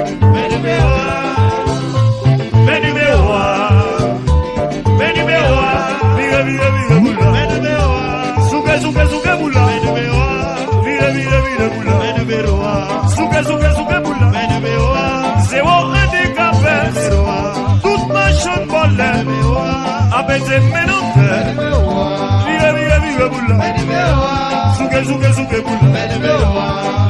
Meni be wa, beni be wa, beni be wa Bile, bile, bile bula, suke, suke, suke bula Meni be wa, suke, suke, suke bula Meni be wa, zewo dellik afen Meni be wa, tout mache von Bolè Meni be wa, abetre menante Meni be wa, bile, bile, bile bula Meni be wa, suke, suke, suke bula Meni be wa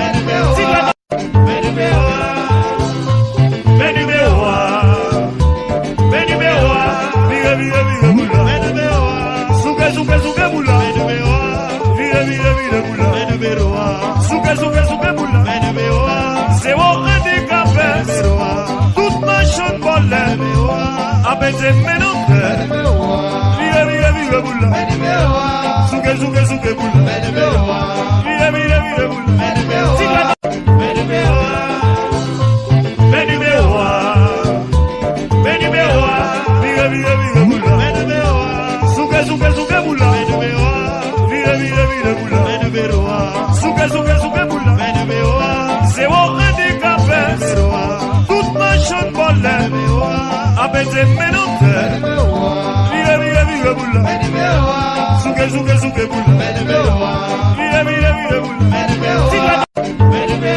nzembenote liyabiyabibe bula sukesukesuke bula liyabiyabibe bula Suka suka suka bula, Action bolle Abeze menonte Vire vire vire bulla Suke suke suke bulla Vire vire vire bulla Vire vire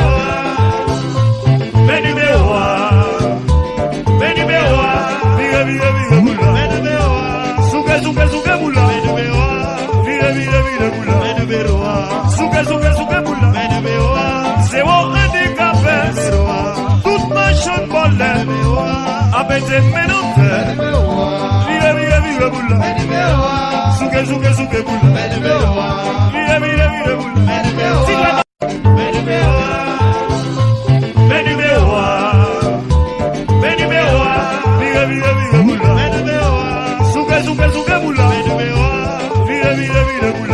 Suka Apetze menutze Bire, mira, vive bula suke suke suke bula vive mira, bire bula Zikla Beni mira, vive bula suke suke suke bula vive vive bula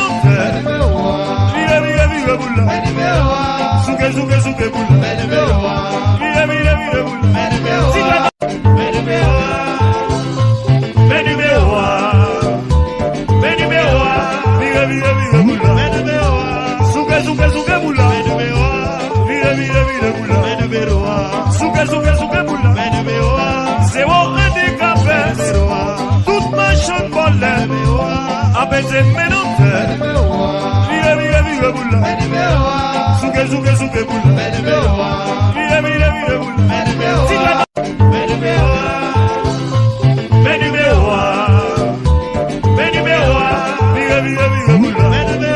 suke bulla suke suke suke bulla mire mire mire bulla sikata Suke suke suke bula, zéro handicapé, toute ma chambre, abaisez mes notes. bula Suke suke suke bula Mire mire mire bula Meni bewa Meni bewa Meni bewa bula Meni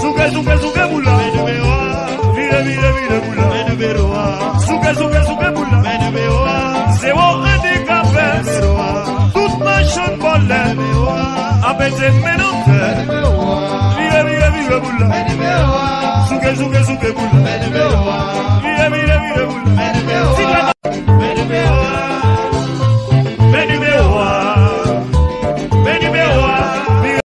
Suke suke suke bula Meni bula Meni Suke suke suke bula Meni mes notes suke bula suke suke suke bula